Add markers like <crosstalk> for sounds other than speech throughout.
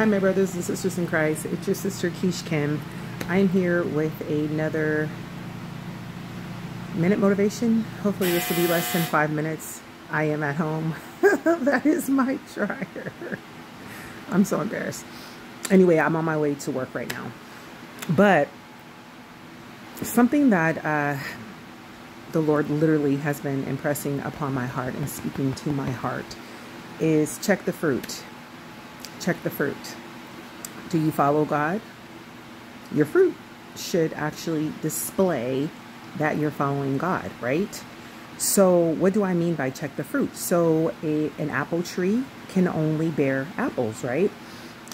Hi, my brothers and sisters in Christ. It's your sister Kish Kim. I'm here with another minute motivation. Hopefully, this will be less than five minutes. I am at home. <laughs> that is my dryer. I'm so embarrassed. Anyway, I'm on my way to work right now. But something that uh, the Lord literally has been impressing upon my heart and speaking to my heart is check the fruit. Check the fruit. Do you follow God? Your fruit should actually display that you're following God, right? So what do I mean by check the fruit? So a, an apple tree can only bear apples, right?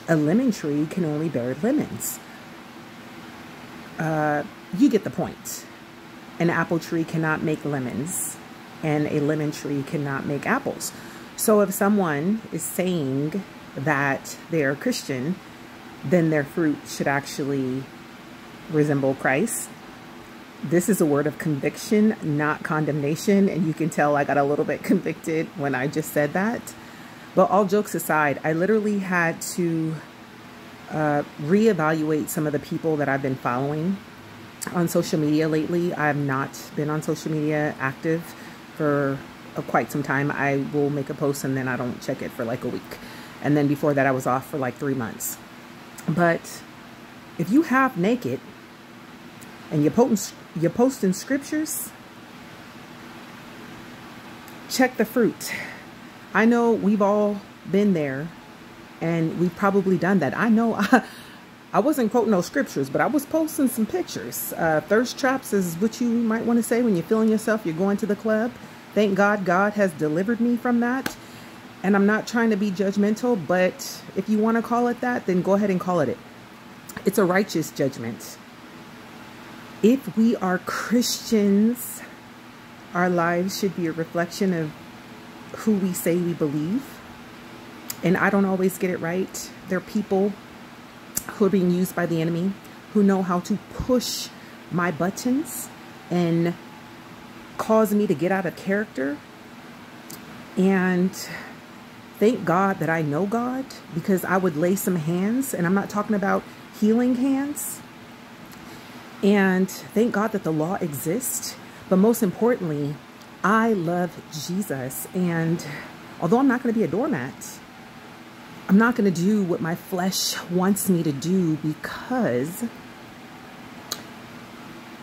A lemon tree can only bear lemons. Uh, you get the point. An apple tree cannot make lemons and a lemon tree cannot make apples. So if someone is saying that they're Christian, then their fruit should actually resemble Christ. This is a word of conviction, not condemnation. And you can tell I got a little bit <laughs> convicted when I just said that. But all jokes aside, I literally had to uh, reevaluate some of the people that I've been following on social media lately. I have not been on social media active for uh, quite some time. I will make a post and then I don't check it for like a week. And then before that, I was off for like three months. But if you have naked and you're, potent, you're posting scriptures, check the fruit. I know we've all been there and we've probably done that. I know I, <laughs> I wasn't quoting no scriptures, but I was posting some pictures. Uh, thirst traps is what you might want to say when you're feeling yourself, you're going to the club. Thank God God has delivered me from that. And I'm not trying to be judgmental, but if you want to call it that, then go ahead and call it it. It's a righteous judgment. If we are Christians, our lives should be a reflection of who we say we believe. And I don't always get it right. There are people who are being used by the enemy who know how to push my buttons and cause me to get out of character. And thank God that I know God because I would lay some hands, and I'm not talking about healing hands. And thank God that the law exists. But most importantly, I love Jesus. And although I'm not going to be a doormat, I'm not going to do what my flesh wants me to do because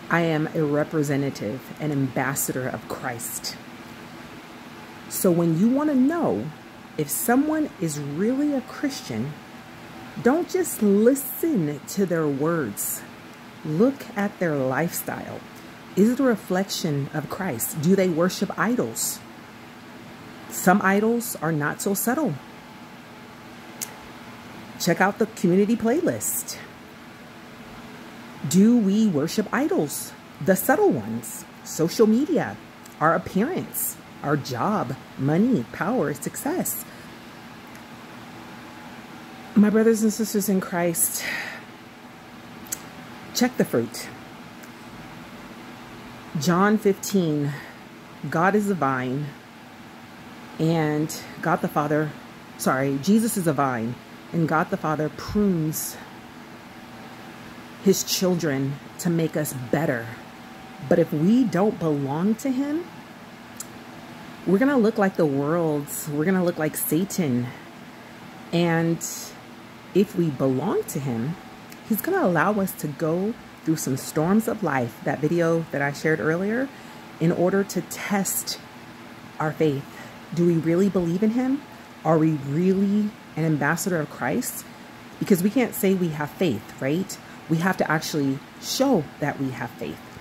I am a representative, an ambassador of Christ. So when you want to know if someone is really a Christian, don't just listen to their words. Look at their lifestyle. Is it a reflection of Christ? Do they worship idols? Some idols are not so subtle. Check out the community playlist. Do we worship idols? The subtle ones, social media, our appearance, our job, money, power, success. My brothers and sisters in Christ, check the fruit. John 15, God is the vine, and God the Father, sorry, Jesus is a vine, and God the Father prunes his children to make us better. But if we don't belong to him, we're going to look like the world. We're going to look like Satan. And if we belong to him, he's going to allow us to go through some storms of life, that video that I shared earlier, in order to test our faith. Do we really believe in him? Are we really an ambassador of Christ? Because we can't say we have faith, right? We have to actually show that we have faith.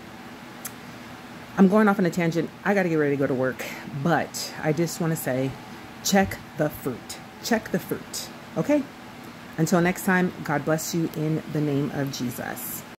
I'm going off on a tangent. I got to get ready to go to work. But I just want to say, check the fruit. Check the fruit. Okay? Until next time, God bless you in the name of Jesus.